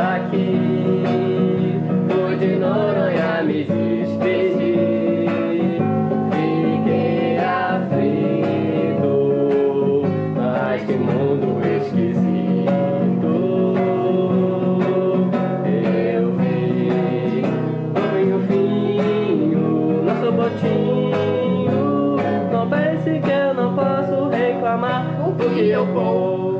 aqui. Fui de Noronha me despedir. Fiquei aflito, mas que mundo esquisito. Eu vi o finho, nosso botinho. Não pense que eu não posso reclamar, porque eu vou.